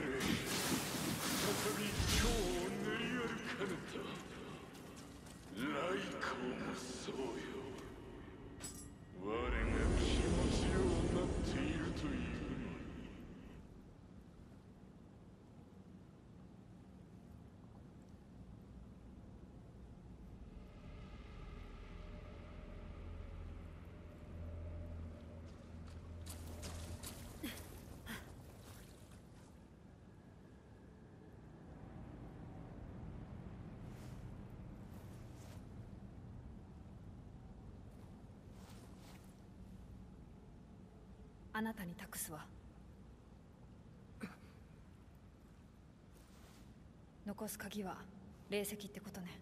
再び今日を練り歩かぬと来光もそうよ。あなたに託すわ。残す鍵は霊石ってことね。